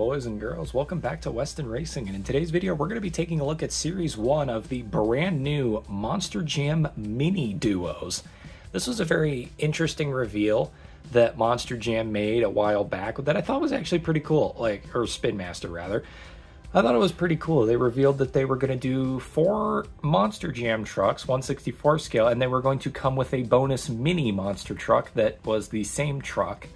boys and girls. Welcome back to Weston Racing. And in today's video, we're going to be taking a look at Series 1 of the brand new Monster Jam Mini Duos. This was a very interesting reveal that Monster Jam made a while back that I thought was actually pretty cool, like, or Spin Master rather. I thought it was pretty cool. They revealed that they were going to do four Monster Jam trucks, 164 scale, and they were going to come with a bonus mini monster truck that was the same truck.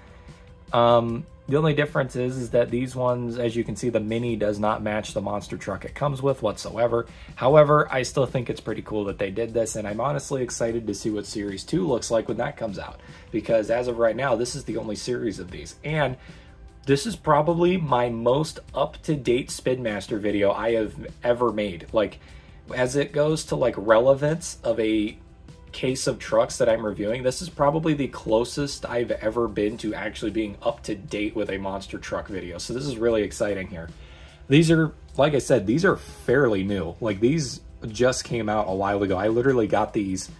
Um, the only difference is, is that these ones, as you can see, the Mini does not match the monster truck it comes with whatsoever. However, I still think it's pretty cool that they did this, and I'm honestly excited to see what Series 2 looks like when that comes out. Because as of right now, this is the only series of these. And this is probably my most up-to-date Spin Master video I have ever made. Like, as it goes to like relevance of a case of trucks that I'm reviewing, this is probably the closest I've ever been to actually being up to date with a monster truck video. So this is really exciting here. These are, like I said, these are fairly new. Like these just came out a while ago. I literally got these,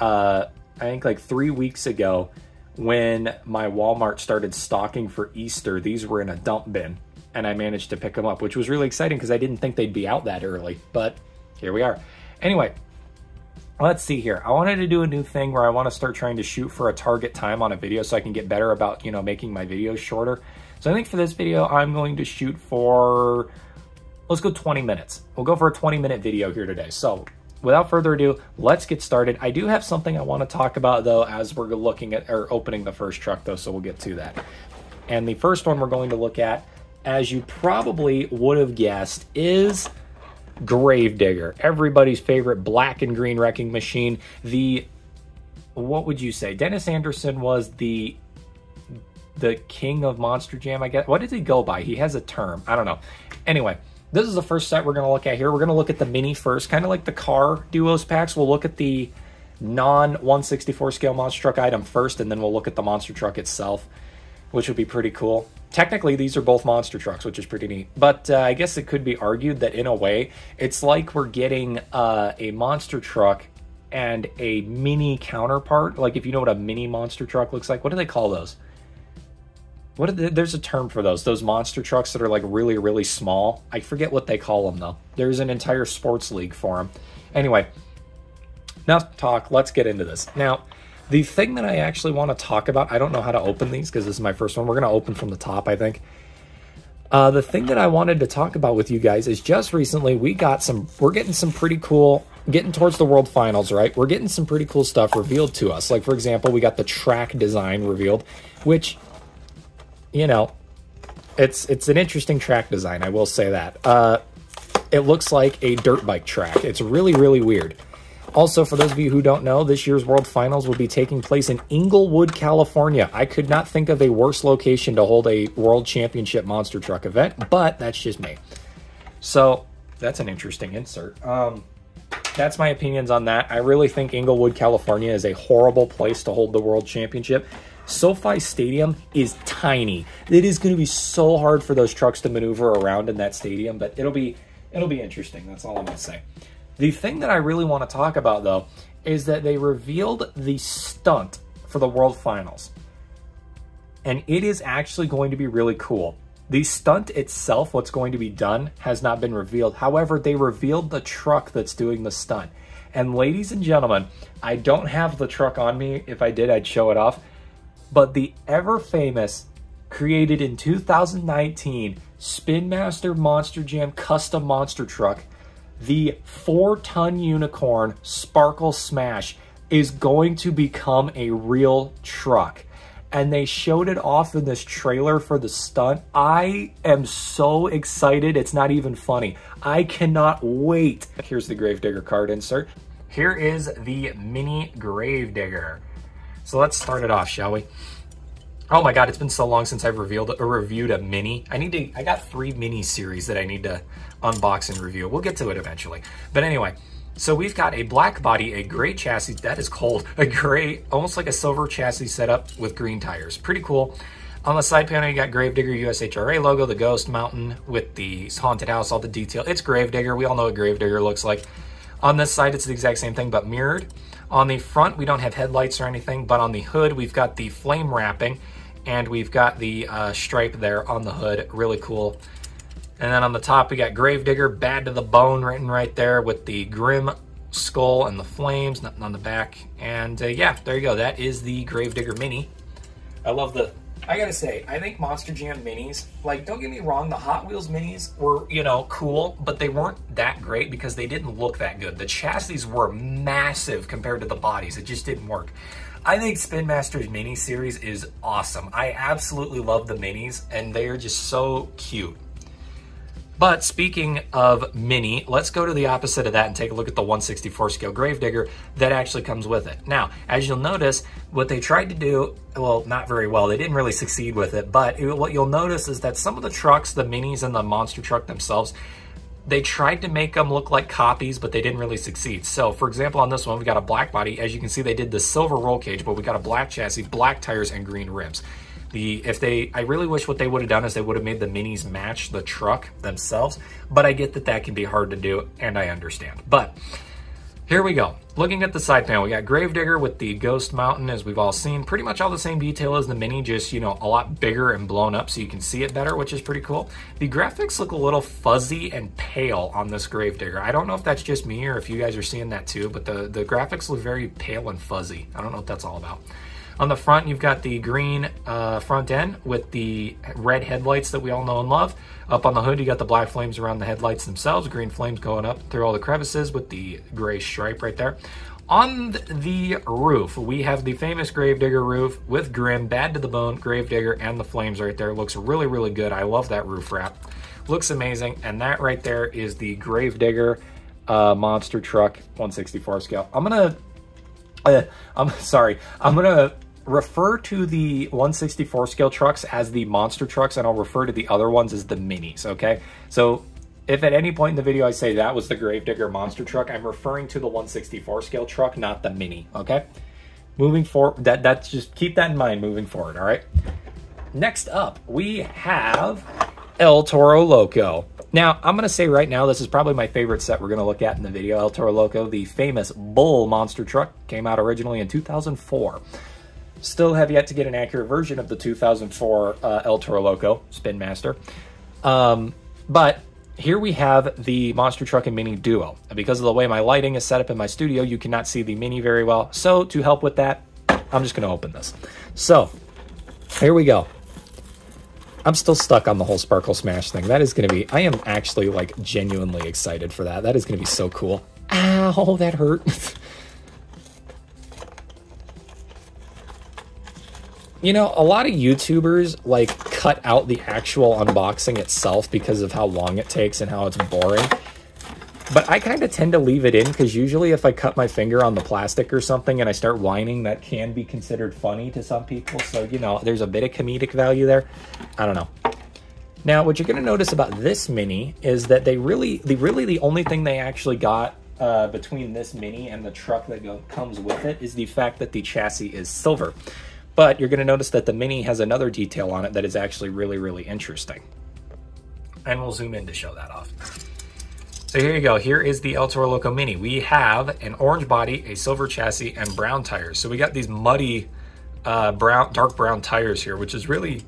uh, I think like three weeks ago when my Walmart started stocking for Easter, these were in a dump bin and I managed to pick them up, which was really exciting because I didn't think they'd be out that early, but here we are. Anyway, let's see here. I wanted to do a new thing where I want to start trying to shoot for a target time on a video so I can get better about, you know, making my videos shorter. So I think for this video, I'm going to shoot for, let's go 20 minutes. We'll go for a 20 minute video here today. So without further ado, let's get started. I do have something I want to talk about though as we're looking at or opening the first truck though, so we'll get to that. And the first one we're going to look at, as you probably would have guessed, is Gravedigger, everybody's favorite black and green wrecking machine. The what would you say? Dennis Anderson was the the king of Monster Jam, I guess. What did he go by? He has a term. I don't know. Anyway, this is the first set we're going to look at here. We're going to look at the mini first, kind of like the car duos packs. We'll look at the non 164 scale monster truck item first, and then we'll look at the monster truck itself, which would be pretty cool technically these are both monster trucks which is pretty neat. But uh, i guess it could be argued that in a way it's like we're getting uh, a monster truck and a mini counterpart. Like if you know what a mini monster truck looks like what do they call those? What there's a term for those those monster trucks that are like really really small. I forget what they call them though. There's an entire sports league for them anyway enough talk. Let's get into this. Now the thing that I actually want to talk about, I don't know how to open these because this is my first one. We're going to open from the top, I think. Uh, the thing that I wanted to talk about with you guys is just recently we got some, we're getting some pretty cool, getting towards the world finals, right? We're getting some pretty cool stuff revealed to us. Like, for example, we got the track design revealed, which, you know, it's it's an interesting track design, I will say that. Uh, it looks like a dirt bike track. It's really, really weird. Also, for those of you who don't know, this year's World Finals will be taking place in Inglewood, California. I could not think of a worse location to hold a World Championship Monster Truck event, but that's just me. So, that's an interesting insert. Um, that's my opinions on that. I really think Inglewood, California is a horrible place to hold the World Championship. SoFi Stadium is tiny. It is going to be so hard for those trucks to maneuver around in that stadium, but it'll be it'll be interesting. That's all I'm going to say. The thing that I really want to talk about, though, is that they revealed the stunt for the World Finals. And it is actually going to be really cool. The stunt itself, what's going to be done, has not been revealed. However, they revealed the truck that's doing the stunt. And ladies and gentlemen, I don't have the truck on me. If I did, I'd show it off. But the ever famous, created in 2019, Spin Master Monster Jam custom monster truck the four ton unicorn Sparkle Smash is going to become a real truck. And they showed it off in this trailer for the stunt. I am so excited, it's not even funny. I cannot wait. Here's the Gravedigger card insert. Here is the mini Gravedigger. So let's start it off, shall we? Oh my god, it's been so long since I've revealed or reviewed a mini. I need to, I got three mini series that I need to unbox and review. We'll get to it eventually. But anyway, so we've got a black body, a gray chassis, that is cold, a gray, almost like a silver chassis setup with green tires. Pretty cool. On the side panel, you got Gravedigger USHRA logo, the Ghost Mountain with the haunted house, all the detail. It's Gravedigger. We all know what Gravedigger looks like. On this side, it's the exact same thing, but mirrored. On the front, we don't have headlights or anything, but on the hood, we've got the flame wrapping and we've got the uh, stripe there on the hood. Really cool. And then on the top, we got Gravedigger, Bad to the Bone written right there with the Grim skull and the flames, nothing on the back. And uh, yeah, there you go. That is the Gravedigger Mini. I love the I gotta say, I think Monster Jam minis, like, don't get me wrong, the Hot Wheels minis were, you know, cool, but they weren't that great because they didn't look that good. The chassis were massive compared to the bodies. It just didn't work. I think Spin Masters mini series is awesome. I absolutely love the minis, and they are just so cute. But speaking of mini, let's go to the opposite of that and take a look at the 164 scale Gravedigger that actually comes with it. Now, as you'll notice, what they tried to do, well, not very well, they didn't really succeed with it, but what you'll notice is that some of the trucks, the minis and the monster truck themselves, they tried to make them look like copies, but they didn't really succeed. So, for example, on this one, we got a black body. As you can see, they did the silver roll cage, but we got a black chassis, black tires, and green rims. The if they, I really wish what they would have done is they would have made the minis match the truck themselves. But I get that that can be hard to do, and I understand. But here we go. Looking at the side panel, we got Gravedigger with the Ghost Mountain, as we've all seen. Pretty much all the same detail as the Mini, just, you know, a lot bigger and blown up so you can see it better, which is pretty cool. The graphics look a little fuzzy and pale on this Gravedigger. I don't know if that's just me or if you guys are seeing that too, but the, the graphics look very pale and fuzzy. I don't know what that's all about. On the front, you've got the green uh, front end with the red headlights that we all know and love. Up on the hood, you got the black flames around the headlights themselves, green flames going up through all the crevices with the gray stripe right there. On the roof, we have the famous Gravedigger roof with Grim, Bad to the Bone, Gravedigger, and the flames right there. Looks really, really good. I love that roof wrap. Looks amazing. And that right there is the Gravedigger uh, monster truck 164 scale. I'm gonna, uh, I'm sorry, I'm gonna refer to the 164 scale trucks as the monster trucks and I'll refer to the other ones as the minis, okay? So if at any point in the video I say that was the Gravedigger monster truck, I'm referring to the 164 scale truck, not the mini, okay? Moving forward, that, that's just keep that in mind moving forward, all right? Next up, we have El Toro Loco. Now, I'm going to say right now, this is probably my favorite set we're going to look at in the video. El Toro Loco, the famous Bull monster truck, came out originally in 2004. Still have yet to get an accurate version of the 2004 uh, El Toro Loco Spin Master. Um, but here we have the Monster Truck and Mini Duo. And because of the way my lighting is set up in my studio, you cannot see the Mini very well. So to help with that, I'm just going to open this. So here we go. I'm still stuck on the whole Sparkle Smash thing. That is going to be, I am actually like genuinely excited for that. That is going to be so cool. Ow, that hurt. You know, a lot of YouTubers like cut out the actual unboxing itself because of how long it takes and how it's boring. But I kind of tend to leave it in because usually if I cut my finger on the plastic or something and I start whining, that can be considered funny to some people. So, you know, there's a bit of comedic value there. I don't know. Now, what you're going to notice about this Mini is that they really, the really the only thing they actually got uh, between this Mini and the truck that go, comes with it is the fact that the chassis is silver. But you're going to notice that the Mini has another detail on it that is actually really, really interesting. And we'll zoom in to show that off. So here you go. Here is the El Toro Loco Mini. We have an orange body, a silver chassis, and brown tires. So we got these muddy, uh, brown, dark brown tires here, which is really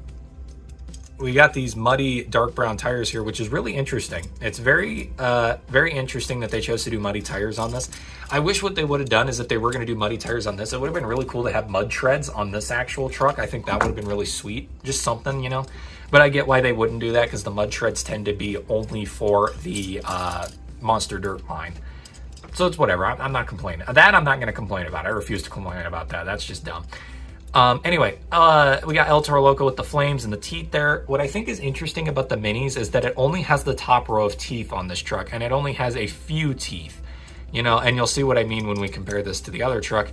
we got these muddy dark brown tires here, which is really interesting. It's very, uh, very interesting that they chose to do muddy tires on this. I wish what they would have done is if they were going to do muddy tires on this, it would have been really cool to have mud treads on this actual truck. I think that would have been really sweet. Just something, you know. But I get why they wouldn't do that because the mud treads tend to be only for the uh, Monster Dirt line. So it's whatever. I'm, I'm not complaining. That I'm not going to complain about. I refuse to complain about that. That's just dumb. Um, anyway, uh, we got El Toro Loco with the flames and the teeth there. What I think is interesting about the minis is that it only has the top row of teeth on this truck and it only has a few teeth, you know, and you'll see what I mean when we compare this to the other truck.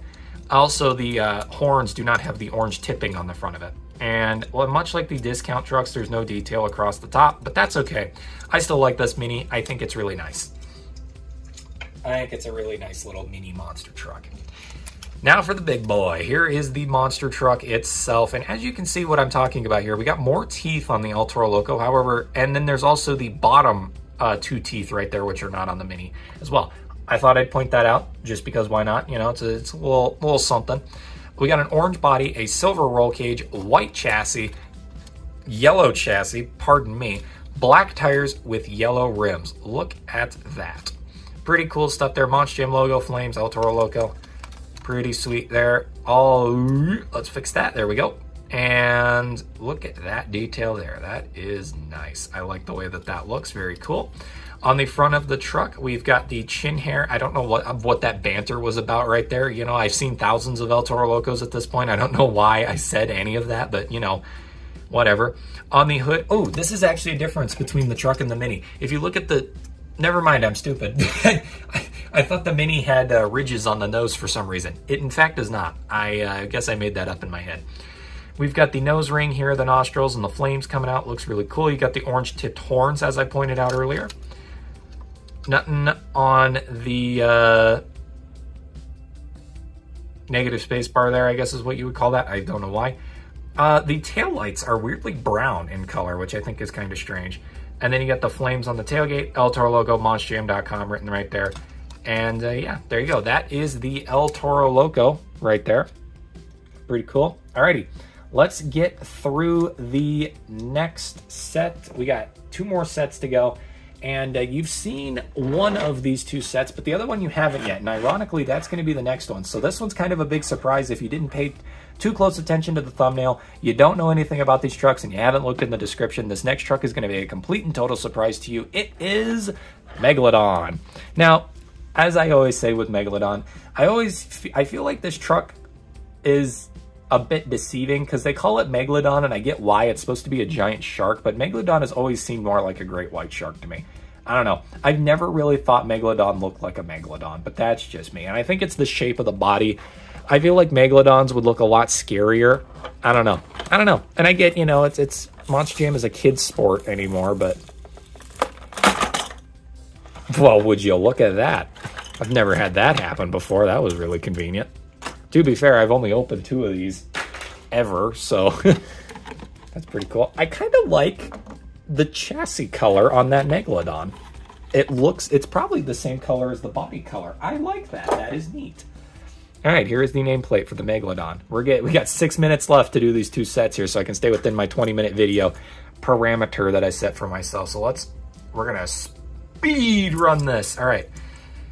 Also, the uh, horns do not have the orange tipping on the front of it. And well, much like the discount trucks, there's no detail across the top, but that's okay. I still like this Mini. I think it's really nice. I think it's a really nice little mini monster truck. Now for the big boy. Here is the monster truck itself. And as you can see what I'm talking about here, we got more teeth on the El Loco. However, and then there's also the bottom uh, two teeth right there, which are not on the Mini as well. I thought I'd point that out just because why not? You know, it's a, it's a little, little something. We got an orange body, a silver roll cage, white chassis, yellow chassis, pardon me, black tires with yellow rims. Look at that. Pretty cool stuff there. Monster Jam logo, flames, El Toro logo. Pretty sweet there. Oh, let's fix that. There we go. And look at that detail there. That is nice. I like the way that that looks. Very cool. On the front of the truck, we've got the chin hair. I don't know what what that banter was about right there. You know, I've seen thousands of El Toro Locos at this point. I don't know why I said any of that, but you know, whatever. On the hood, oh, this is actually a difference between the truck and the Mini. If you look at the, never mind, I'm stupid. I, thought the Mini had uh, ridges on the nose for some reason. It in fact does not. I uh, guess I made that up in my head. We've got the nose ring here, the nostrils, and the flames coming out. Looks really cool. You got the orange tipped horns, as I pointed out earlier. Nothing on the uh, negative space bar there, I guess is what you would call that. I don't know why. Uh, the tail lights are weirdly brown in color, which I think is kind of strange. And then you got the flames on the tailgate, El Toro logo, monsterjam.com written right there. And uh, yeah, there you go. That is the El Toro Loco right there. Pretty cool. Alrighty, let's get through the next set. We got two more sets to go. And uh, you've seen one of these two sets, but the other one you haven't yet. And ironically, that's going to be the next one. So this one's kind of a big surprise if you didn't pay too close attention to the thumbnail, you don't know anything about these trucks, and you haven't looked in the description. This next truck is going to be a complete and total surprise to you. It is Megalodon. Now, as I always say with Megalodon, I always I feel like this truck is a bit deceiving because they call it Megalodon, and I get why it's supposed to be a giant shark, but Megalodon has always seemed more like a great white shark to me. I don't know. I've never really thought Megalodon looked like a Megalodon, but that's just me. And I think it's the shape of the body. I feel like Megalodons would look a lot scarier. I don't know. I don't know. And I get, you know, it's it's Monster Jam is a kid's sport anymore, but well, would you look at that? I've never had that happen before. That was really convenient. To be fair, I've only opened two of these ever, so that's pretty cool. I kind of like the chassis color on that Megalodon. It looks, it's probably the same color as the body color. I like that. That is neat. All right, here is the nameplate for the Megalodon. We're get, we got six minutes left to do these two sets here so I can stay within my 20 minute video parameter that I set for myself. So let's, we're gonna speed run this. All right,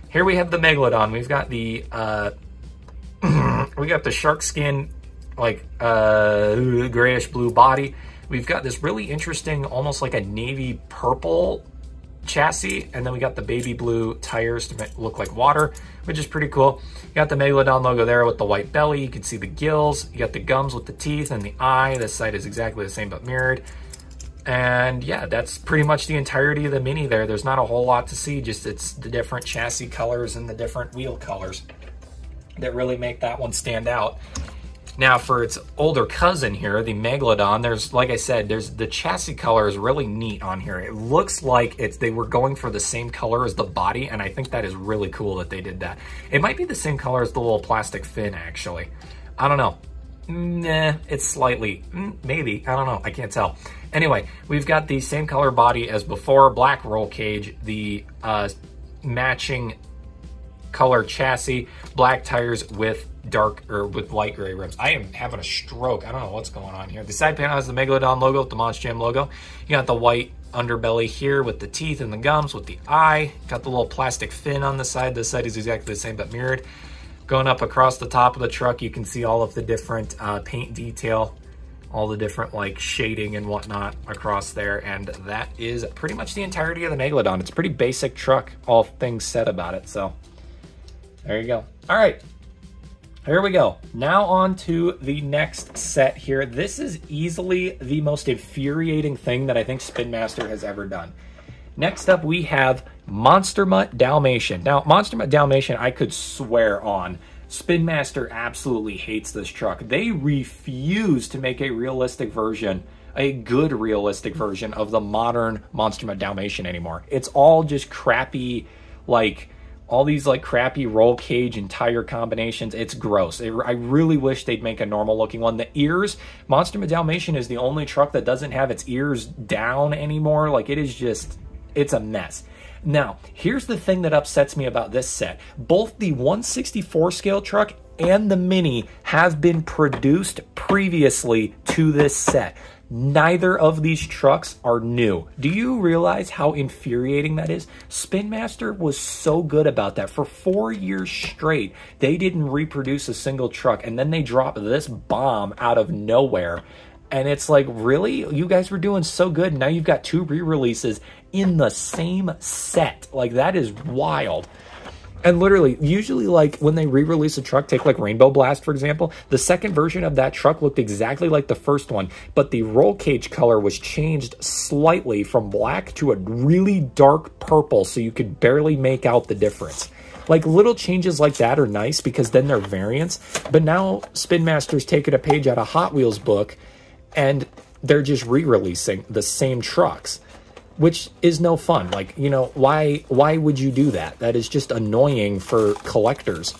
here we have the Megalodon. We've got the, uh, we got the shark skin, like uh, grayish blue body. We've got this really interesting, almost like a navy purple chassis, and then we got the baby blue tires to look like water, which is pretty cool. You got the Megalodon logo there with the white belly. You can see the gills. You got the gums with the teeth and the eye. This side is exactly the same but mirrored. And yeah, that's pretty much the entirety of the Mini there. There's not a whole lot to see, just it's the different chassis colors and the different wheel colors that really make that one stand out. Now for its older cousin here, the Megalodon, there's, like I said, there's the chassis color is really neat on here. It looks like it's they were going for the same color as the body, and I think that is really cool that they did that. It might be the same color as the little plastic fin, actually. I don't know. Nah, it's slightly, mm, maybe, I don't know, I can't tell. Anyway, we've got the same color body as before, black roll cage, the uh, matching color chassis, black tires with dark or with light gray rims. I am having a stroke. I don't know what's going on here. The side panel has the Megalodon logo the Monster Jam logo. You got the white underbelly here with the teeth and the gums with the eye. Got the little plastic fin on the side. This side is exactly the same but mirrored. Going up across the top of the truck, you can see all of the different uh, paint detail, all the different like shading and whatnot across there. And that is pretty much the entirety of the Megalodon. It's a pretty basic truck, all things said about it. So there you go. All right. Here we go. Now on to the next set here. This is easily the most infuriating thing that I think Spin Master has ever done. Next up, we have Monster Mutt Dalmatian. Now, Monster Mutt Dalmatian, I could swear on. Spin Master absolutely hates this truck. They refuse to make a realistic version, a good realistic version of the modern Monster Mutt Dalmatian anymore. It's all just crappy, like all these like crappy roll cage and tire combinations. It's gross. It, I really wish they'd make a normal looking one. The ears, Monster Mutt Dalmatian is the only truck that doesn't have its ears down anymore. Like it is just, it's a mess. Now, here's the thing that upsets me about this set. Both the 164 scale truck and the Mini have been produced previously to this set. Neither of these trucks are new. Do you realize how infuriating that is? Spin Master was so good about that. For four years straight, they didn't reproduce a single truck, and then they drop this bomb out of nowhere. And it's like, really? You guys were doing so good. Now you've got two re releases in the same set. Like, that is wild. And literally, usually, like when they re release a truck, take like Rainbow Blast, for example, the second version of that truck looked exactly like the first one, but the roll cage color was changed slightly from black to a really dark purple so you could barely make out the difference. Like little changes like that are nice because then they're variants, but now Spin Master's taking a page out of Hot Wheels book and they're just re releasing the same trucks which is no fun. Like, you know, why why would you do that? That is just annoying for collectors.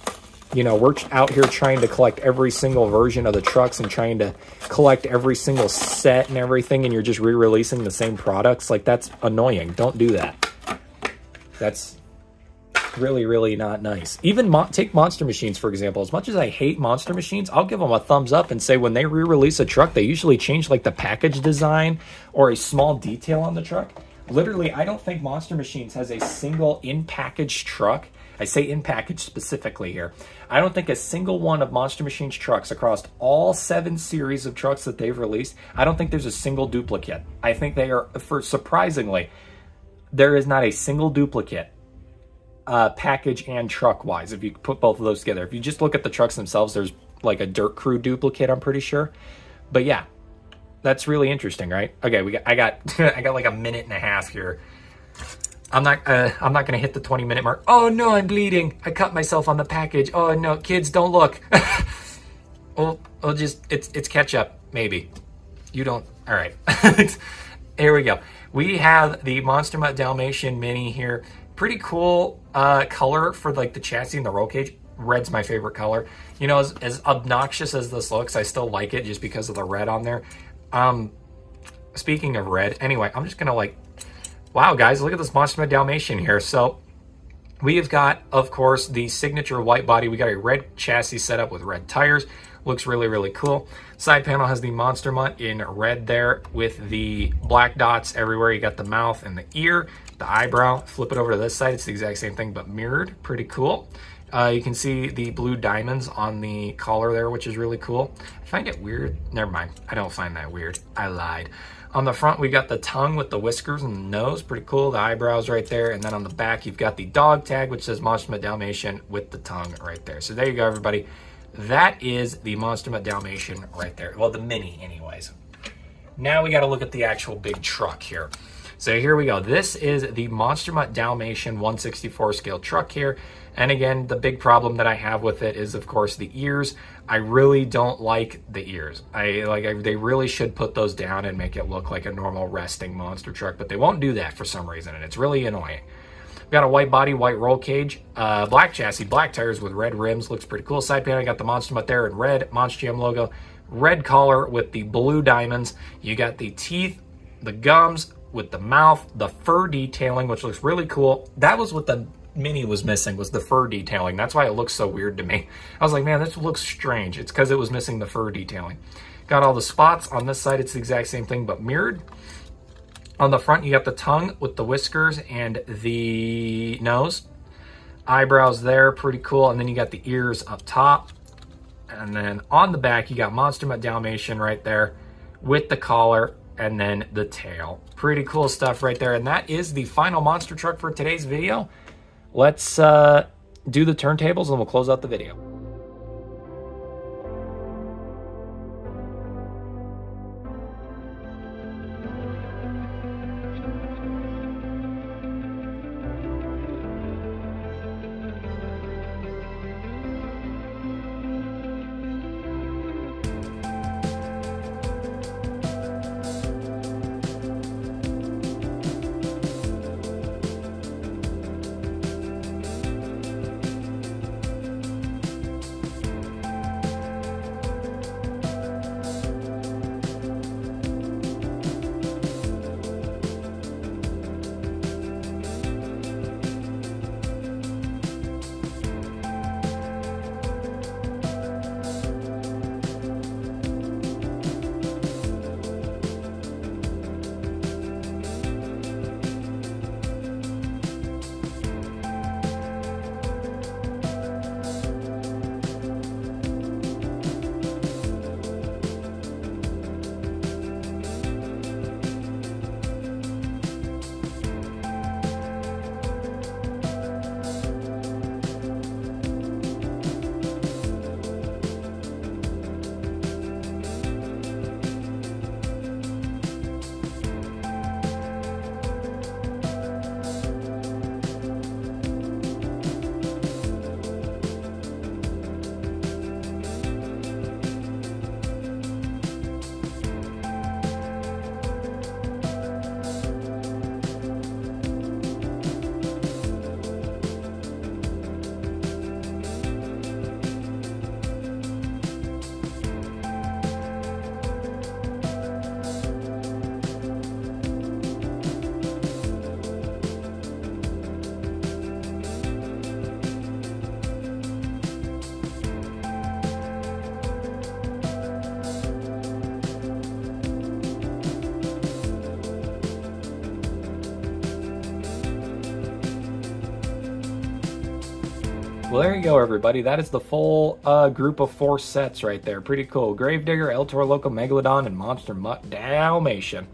You know, we're out here trying to collect every single version of the trucks and trying to collect every single set and everything, and you're just re-releasing the same products. Like, that's annoying. Don't do that. That's really, really not nice. Even mo take Monster Machines, for example. As much as I hate Monster Machines, I'll give them a thumbs up and say when they re-release a truck, they usually change, like, the package design or a small detail on the truck Literally, I don't think Monster Machines has a single in-package truck. I say in-package specifically here. I don't think a single one of Monster Machines trucks across all seven series of trucks that they've released, I don't think there's a single duplicate. I think they are, for surprisingly, there is not a single duplicate uh, package and truck wise if you put both of those together. If you just look at the trucks themselves, there's like a Dirt Crew duplicate, I'm pretty sure. But yeah, that's really interesting, right? Okay, we got I got I got like a minute and a half here. I'm not uh, I'm not gonna hit the 20 minute mark. Oh no, I'm bleeding. I cut myself on the package. Oh no, kids, don't look. we'll, we'll just it's it's ketchup, maybe. You don't. All right. here we go. We have the Monster Mutt Dalmatian Mini here. Pretty cool uh, color for like the chassis and the roll cage. Red's my favorite color. You know, as, as obnoxious as this looks, I still like it just because of the red on there. Um, speaking of red, anyway, I'm just gonna like, wow, guys, look at this Monster Dalmatian here. So we have got, of course, the signature white body. We got a red chassis set up with red tires. Looks really, really cool. Side panel has the Monster Mutt in red there with the black dots everywhere. You got the mouth and the ear, the eyebrow. Flip it over to this side. It's the exact same thing, but mirrored. Pretty cool. Uh, you can see the blue diamonds on the collar there, which is really cool. I find it weird. Never mind. I don't find that weird. I lied. On the front, we got the tongue with the whiskers and the nose. Pretty cool. The eyebrows right there. And then on the back, you've got the dog tag, which says Monster Dalmatian with the tongue right there. So there you go, everybody. That is the Monster Dalmatian right there. Well, the mini anyways. Now we got to look at the actual big truck here. So here we go. This is the Monster Mutt Dalmatian 164 scale truck here. And again, the big problem that I have with it is, of course, the ears. I really don't like the ears. I like I, they really should put those down and make it look like a normal resting monster truck, but they won't do that for some reason, and it's really annoying. We've got a white body, white roll cage, uh, black chassis, black tires with red rims. Looks pretty cool. Side panel, I got the Monster Mutt there in red, Monster Jam logo, red collar with the blue diamonds. You got the teeth, the gums with the mouth, the fur detailing, which looks really cool. That was what the Mini was missing was the fur detailing. That's why it looks so weird to me. I was like, man, this looks strange. It's because it was missing the fur detailing. Got all the spots. On this side, it's the exact same thing, but mirrored. On the front, you got the tongue with the whiskers and the nose. Eyebrows there, pretty cool. And then you got the ears up top. And then on the back, you got Monster Mutt Dalmatian right there with the collar and then the tail. Pretty cool stuff right there. And that is the final monster truck for today's video. Let's uh, do the turntables and we'll close out the video. Well, there you go, everybody. That is the full uh, group of four sets right there. Pretty cool. Gravedigger, El Toro Loco, Megalodon, and Monster Mutt Dalmatian.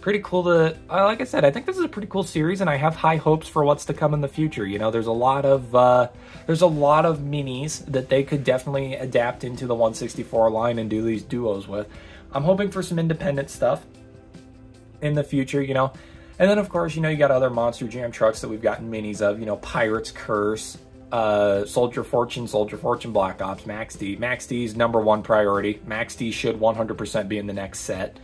Pretty cool to, uh, like I said, I think this is a pretty cool series, and I have high hopes for what's to come in the future. You know, there's a lot of uh, there's a lot of minis that they could definitely adapt into the 164 line and do these duos with. I'm hoping for some independent stuff in the future. You know, and then, of course, you know, you got other Monster Jam trucks that we've gotten minis of, you know, Pirate's Curse, uh, Soldier Fortune, Soldier Fortune Black Ops, Max D. Max D's number one priority. Max D should 100% be in the next set.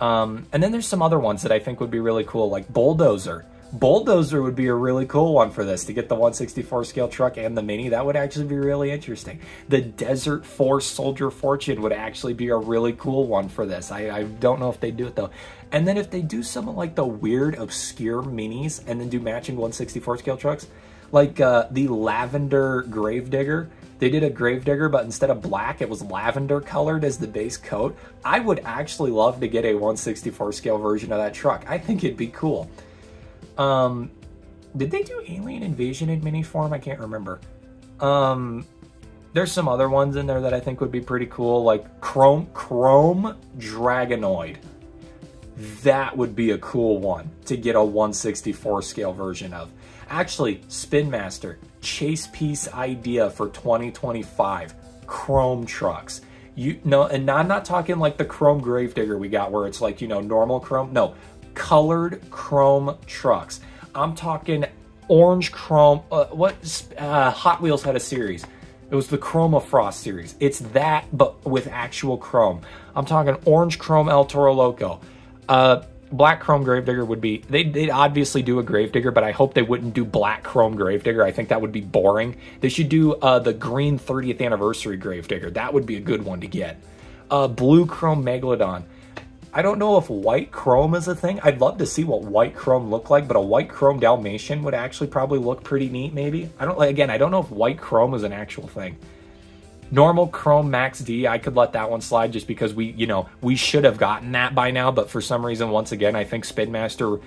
Um, and then there's some other ones that I think would be really cool, like Bulldozer. Bulldozer would be a really cool one for this to get the 164 scale truck and the mini. That would actually be really interesting. The Desert Force Soldier Fortune would actually be a really cool one for this. I, I don't know if they do it though. And then if they do something like the weird, obscure minis and then do matching 164 scale trucks, like uh, the Lavender Gravedigger, they did a Gravedigger, but instead of black, it was lavender colored as the base coat. I would actually love to get a 164 scale version of that truck. I think it'd be cool. Um, did they do Alien Invasion in mini form? I can't remember. Um, there's some other ones in there that I think would be pretty cool, like Chrome Chrome Dragonoid. That would be a cool one to get a 164 scale version of. Actually, Spin Master, chase piece idea for 2025. Chrome trucks. You know, and I'm not talking like the chrome gravedigger we got where it's like, you know, normal chrome. No, colored chrome trucks. I'm talking orange chrome. Uh, what uh, Hot Wheels had a series. It was the Chroma Frost series. It's that, but with actual chrome. I'm talking orange chrome El Toro Loco. Uh, black chrome gravedigger would be they, would obviously do a gravedigger but i hope they wouldn't do black chrome gravedigger. I think that would be boring. They should do uh, the green 30th anniversary gravedigger. That would be a good one to get. Uh, blue chrome megalodon. I don't know if white chrome is a thing. I'd love to see what white chrome looked like but a white chrome dalmatian would actually probably look pretty neat maybe. I don't like again i don't know if white chrome is an actual thing Normal Chrome Max D, I could let that one slide just because we, you know, we should have gotten that by now, but for some reason, once again, I think Spin Master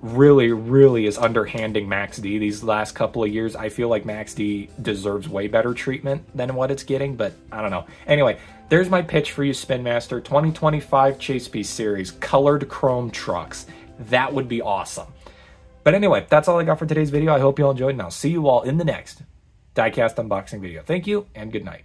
really, really is underhanding Max D these last couple of years. I feel like Max D deserves way better treatment than what it's getting, but I don't know. Anyway, there's my pitch for you, Spin Master 2025 Chase Piece Series, colored chrome trucks. That would be awesome. But anyway, that's all I got for today's video. I hope you all enjoyed, and I'll see you all in the next diecast unboxing video. Thank you, and good night.